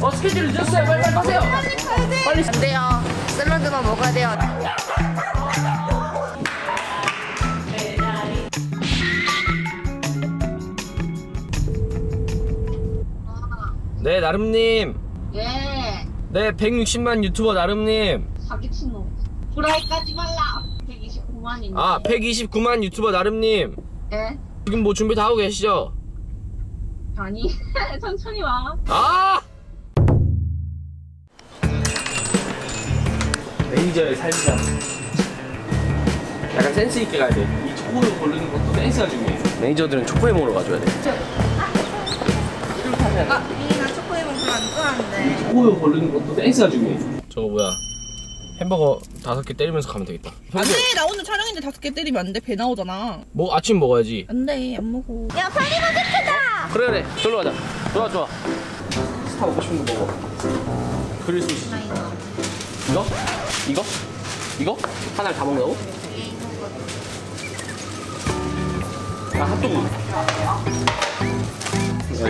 어 스케줄 늦었어요. 빨리 빨리 가세요. 빨리 안 돼요. 샐러드만 먹어야 돼요. 네 나름님. 예, 네 160만 유튜버 나름님. 사기친 놈. 브라이까지 말라. 129만이네. 아 129만 유튜버 나름님. 예? 지금 뭐 준비 다 하고 계시죠? 아니, 천천히 와. 아! 매니저의 삶이다. 약간 센스 있게 가야 돼. 이 초코를 고르는 것도 센스가 중요해. 매니저들은 초코에 먹으러 가줘야 돼. 아, 나 초코에 먹으면 안 좋아하는데. 초코에 고르는 것도 센스가 중요해. 저거 뭐야? 햄버거 다섯 개 때리면서 가면 되겠다. 안돼 나 오늘 촬영인데 다섯 개 때리면 안돼배 나오잖아 뭐 아침 먹어야지. 안돼 안 먹어 야, 파리 바게트다! 그래 그래. 저로 가자. 좋아 좋아. 스타 먹고 싶은 거 먹어. 그릴 수 있어. 이거? 이거? 이거? 하나를 다 먹는다고? 아 핫도그.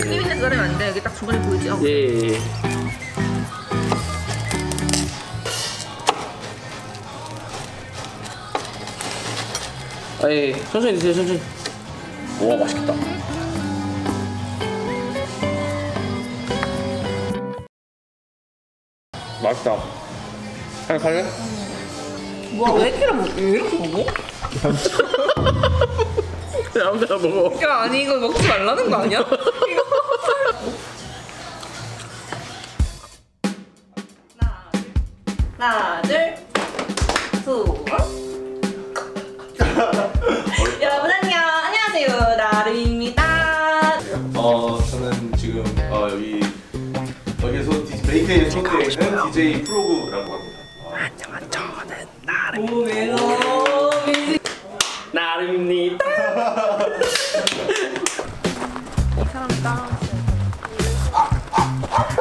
TV에서 자르면 안돼 여기 딱 주머니 보이지? 어. 예, 예, 예. 아, 예, 예. 천천히 드세요, 천천히. 와, 맛있겠다. 맛있다. 하나 갈래? 뭐야 왜 이렇게 먹어? 왜 이렇게 먹어? 아무데나 먹어. 야 아니 이거 먹지 말라는 거 아니야? 이거 하나 둘 수. 여러분 안녕 안녕하세요 나름입니다 어 저는 지금 어, 여기 소개되어 있는 DJ 프로그라고 합니다. 어, 오메로 나름입니다.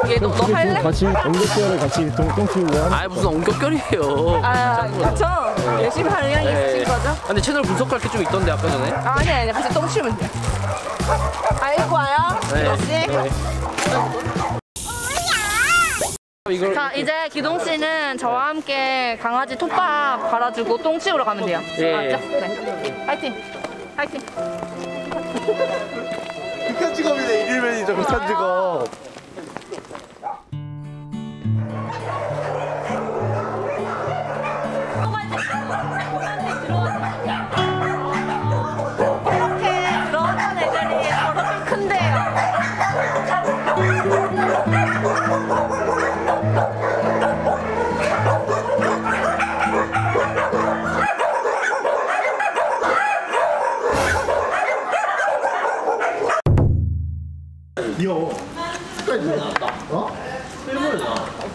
얘너 너 할래? 같이 엉덩이를 같이 똥똥 위한 아, 무슨 엉격결이에요. 아 그쵸? 열심히 할 의향이 예. 있으신 거죠? 아, 근데 채널 분석할 게 좀 있던데, 아까 전에. 아니 아니 같이 똥 치우면 돼 알고 와요? 네. 네. 이걸 자, 이제 기동 씨는 저와 함께 강아지 톱밥 갈아주고 똥 치우러 가면 돼요. 예. 알죠? 네. 파이팅! 파이팅! 극한 직업이네 일일 매니저 극한 직업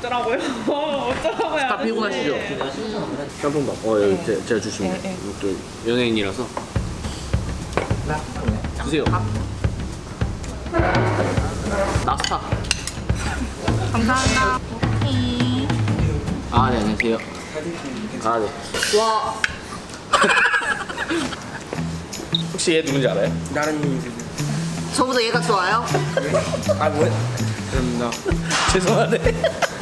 어쩌라고요? 어쩌라고요? 다 피곤하시죠? 짬뽕밥. 어, 여기 제, 제가 주시면 돼요. 또 연예인이라서. 드세요. 나스타. 감사합니다. 아, 네, 안녕하세요. 아, 네. 와 혹시 얘 누군지 알아요? 저보다 얘가 좋아요? 죄송하네.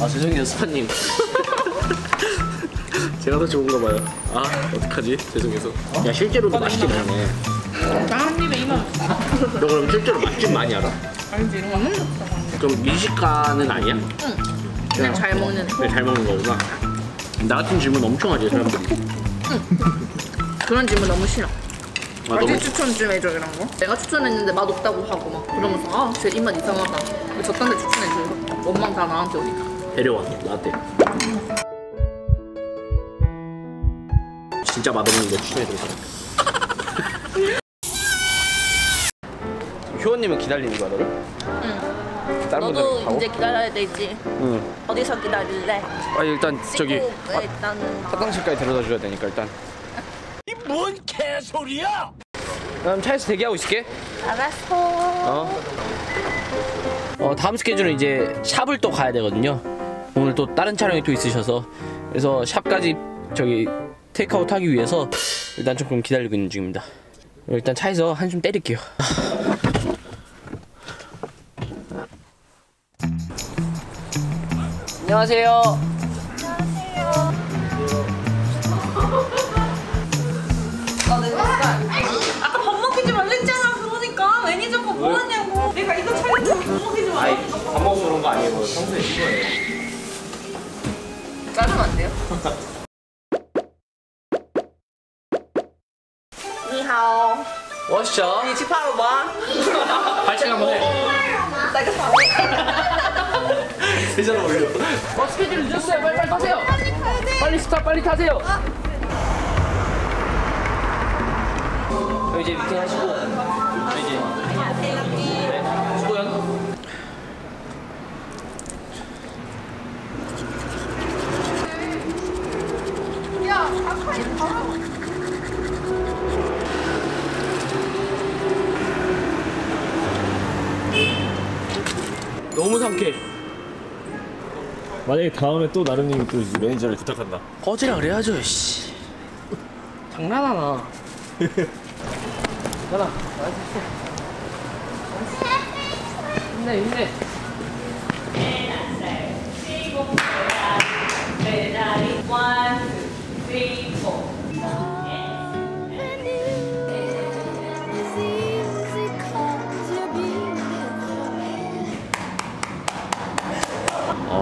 아, 죄송해요, 스파님. 제가 더 좋은가 봐요. 아, 어떡하지? 죄송해서. 야, 실제로도 맛있긴 하네. 나한 입에 이만 너 그럼 실제로 맛집 많이 알아? 알지 이런 거는 그럼 미식가는 아니야? 그냥 잘 먹는 애 네, 잘 먹는 거구나. 나 같은 질문 엄청 하지, 사람들이. 그런 질문 너무 싫어 아, 어디 너무 추천 좀 해줘 이런 거 내가 추천했는데 맛 없다고 하고 막 그러면서 아쟤 입맛 이상하다 왜 저딴 데 추천해줘 원망 다 나한테 오니까 데려와, 나한테. 진짜 맛없는 거 추천해드릴게요. 효원님은 기다리는 거야, 너를? 응 다른 분들은 너도 가고? 이제 기다려야 되지 응. 어디서 기다릴래? 아, 일단 저기 씻고 일단은 막 화장실까지 데려다 줘야 되니까 일단. 이 뭔 개소리야? 그럼 차에서 대기하고 있을게. 알았어 어. 어 다음 스케줄은 이제 샵을 또 가야 되거든요. 오늘 또 다른 촬영이 또 있으셔서 그래서 샵까지 저기 테이크아웃 하기 위해서 일단 조금 기다리고 있는 중입니다. 일단 차에서 한숨 때릴게요. 안녕하세요. 아까 밥 먹이지 말랬잖아. 그러니까 매니저 뭐하냐고. 내가 이거 차렸잖아. 밥 먹이지 말. 아이 밥 먹어서 그런 거 아니에요. 평소에 이거예요. 자르면 안 돼요? 니하오. 워셔 니 네, 지파로 봐. 발차기 한번 해. 나이거 봐세 자로 올려. 어 스케줄 늦었어요. 빨리 빨리 타세요. 빨리 스탑 빨리 타세요. 아, 이제 미팅 하시고. 이제 상쾌해. 만약에 다음에 또 나름님이 또 매니저를 부탁한다. 꺼지라 그래야죠, 씨. 장난하나. 나나, 나한테 힘내, 힘내.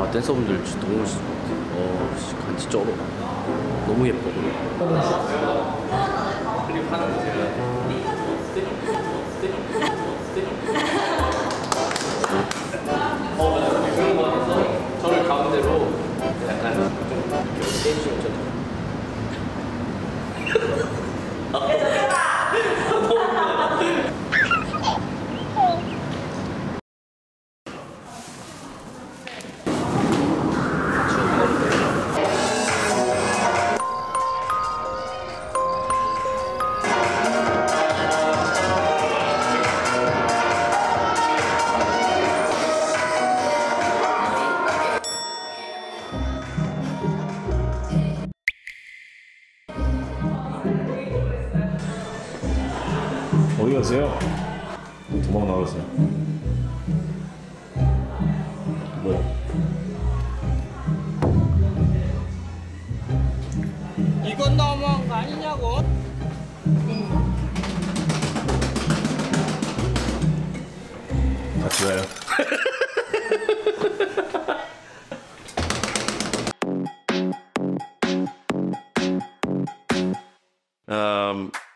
아, 댄서분들 너무. 어, 씨, 간지 쩔어. 너무 예뻐. 어. 그런 거 같아서 저를 가운데로 약간 좀 이렇게 해주시면 어디 가세요? 도망 나갔어요. 뭐야? 이건 너무한 거 아니냐고? 같이 가요. um